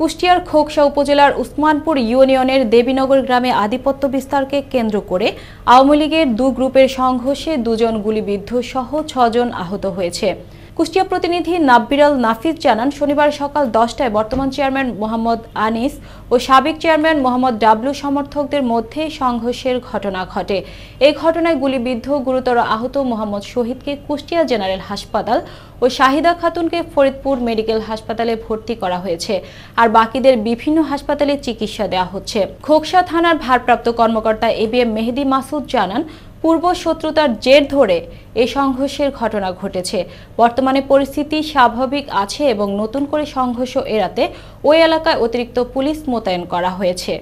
কুষ্টিয়ার খোকসা উপজেলার উসমানপুর ইউনিয়নের দেবীনগর গ্রামে আধিপত্য বিস্তারকে কেন্দ্র করে আওয়ামী লীগের দু গ্রুপের সংঘর্ষে দুজন গুলিবিদ্ধ সহ ছজন আহত হয়েছে। কুষ্টিয়া প্রতিনিধি নাব্বিরাল নাফিজ জানান, শনিবার সকাল দশটায় বর্তমান চেয়ারম্যান মোহাম্মদ আনিস ও সাবেক চেয়ারম্যান মোহাম্মদ ডাবলু সমর্থকদের মধ্যে সংঘর্ষের ঘটনা ঘটে। এই ঘটনায় গুলিবিদ্ধ গুরুতর আহত মোহাম্মদ শহীদকে কুষ্টিয়া জেনারেল হাসপাতাল ও শাহিদা খাতুনকে ফরিদপুর মেডিকেল হাসপাতালে ভর্তি করা হয়েছে। আর বাকিদের বিভিন্ন হাসপাতালে চিকিৎসা দেওয়া হচ্ছে। খোকসা থানার ভারপ্রাপ্ত কর্মকর্তা A B M Mehedi Masud জানান পূর্ব শত্রুতার জের ধরে এই সংঘর্ষের ঘটনা ঘটেছে। বর্তমানে পরিস্থিতি স্বাভাবিক আছে এবং নতুন করে সংঘর্ষ এড়াতে ওই এলাকায় অতিরিক্ত পুলিশ মোতায়েন করা হয়েছে।